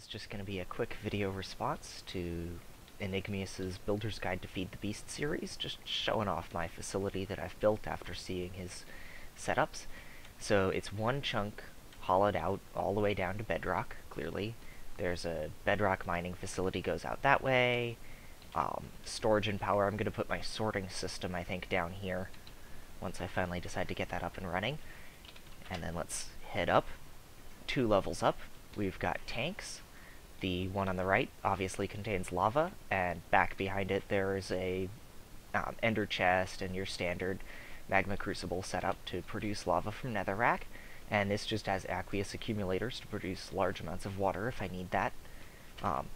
is just going to be a quick video response to Enigmius's Builder's Guide to Feed the Beast series, just showing off my facility that I've built after seeing his setups. So it's one chunk hollowed out all the way down to bedrock, clearly. There's a bedrock mining facility goes out that way. Um, storage and power, I'm going to put my sorting system, I think, down here once I finally decide to get that up and running. And then let's head up, two levels up, we've got tanks. The one on the right obviously contains lava, and back behind it there is a um, ender chest and your standard magma crucible setup to produce lava from netherrack. And this just has aqueous accumulators to produce large amounts of water if I need that. Um,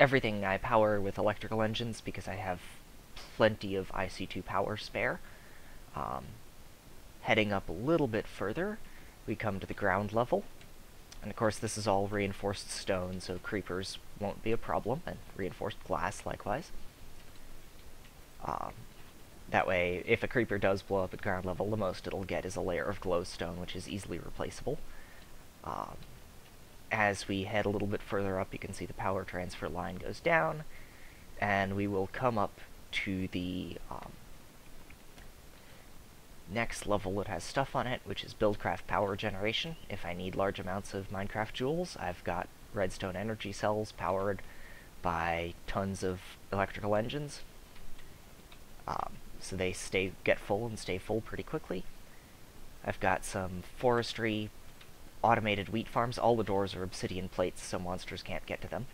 everything I power with electrical engines because I have plenty of IC2 power spare. Um, heading up a little bit further, we come to the ground level, and of course this is all reinforced stone, so creepers won't be a problem, and reinforced glass likewise. Um, that way, if a creeper does blow up at ground level, the most it'll get is a layer of glowstone, which is easily replaceable. Um, as we head a little bit further up, you can see the power transfer line goes down, and we will come up to the um, next level that has stuff on it, which is Buildcraft Power Generation. If I need large amounts of Minecraft joules, I've got redstone energy cells powered by tons of electrical engines. Um, so they stay get full and stay full pretty quickly. I've got some forestry automated wheat farms. All the doors are obsidian plates, so monsters can't get to them.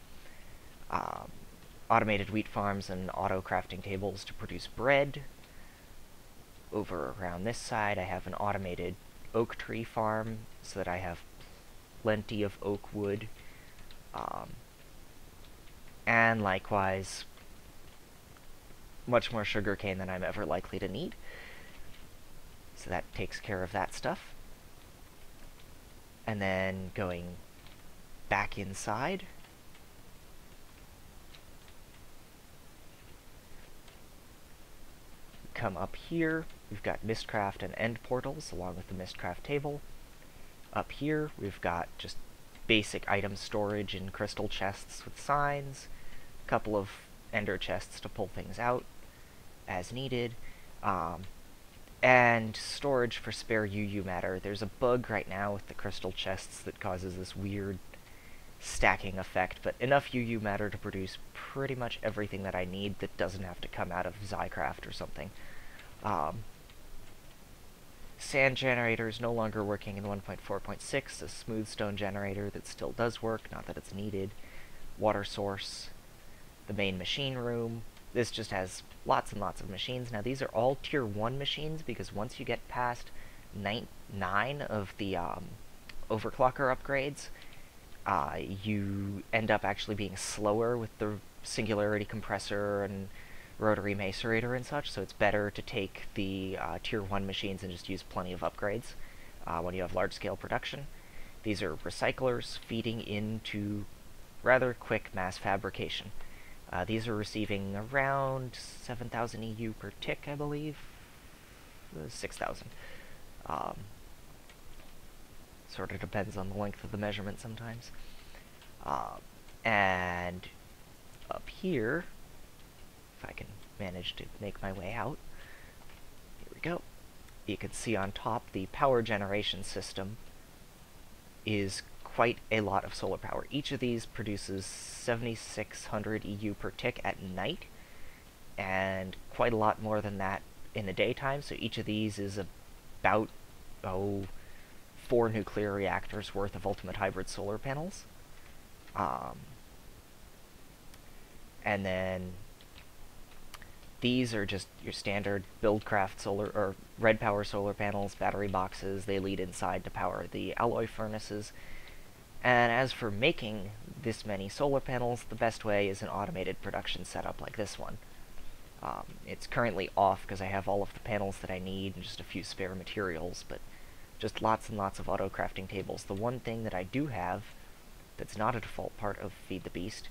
Um, automated wheat farms and auto crafting tables to produce bread, over around this side I have an automated oak tree farm so that I have plenty of oak wood. Um, and likewise, much more sugarcane than I'm ever likely to need. So that takes care of that stuff. And then going back inside, come up here, we've got Mystcraft and End portals along with the Mystcraft table. Up here, we've got just basic item storage in crystal chests with signs, a couple of ender chests to pull things out as needed, um, and storage for spare UU matter. There's a bug right now with the crystal chests that causes this weird stacking effect, but enough UU matter to produce pretty much everything that I need that doesn't have to come out of Xycraft or something. Um, sand generator is no longer working in 1.4.6, a smooth stone generator that still does work, not that it's needed. Water source, the main machine room. This just has lots and lots of machines. Now these are all tier 1 machines because once you get past nine, 9 of the um, overclocker upgrades, uh, you end up actually being slower with the singularity compressor and rotary macerator and such, so it's better to take the uh, tier 1 machines and just use plenty of upgrades uh, when you have large-scale production. These are recyclers feeding into rather quick mass fabrication. Uh, these are receiving around 7,000 EU per tick, I believe. Uh, 6,000. Um, sort of depends on the length of the measurement sometimes. Uh, and up here, I can manage to make my way out. Here we go. You can see on top the power generation system is quite a lot of solar power. Each of these produces 7600 EU per tick at night, and quite a lot more than that in the daytime, so each of these is about, oh, four nuclear reactors worth of ultimate hybrid solar panels. Um, and then these are just your standard Buildcraft solar or red power solar panels, battery boxes. They lead inside to power the alloy furnaces. And as for making this many solar panels, the best way is an automated production setup like this one. Um, it's currently off because I have all of the panels that I need and just a few spare materials, but just lots and lots of auto crafting tables. The one thing that I do have that's not a default part of Feed the Beast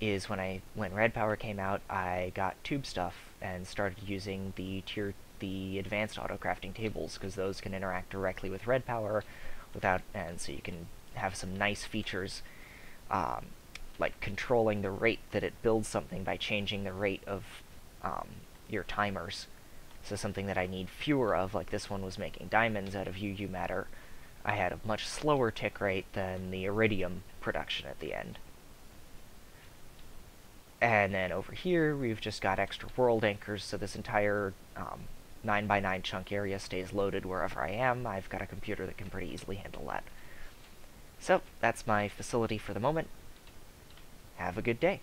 is when I when Red Power came out, I got Tube Stuff and started using the tier the advanced auto crafting tables because those can interact directly with Red Power without and so you can have some nice features um, like controlling the rate that it builds something by changing the rate of um, your timers. So something that I need fewer of, like this one was making diamonds out of UU matter, I had a much slower tick rate than the iridium production at the end. And then over here, we've just got extra world anchors, so this entire um, 9x9 chunk area stays loaded wherever I am. I've got a computer that can pretty easily handle that. So, that's my facility for the moment. Have a good day.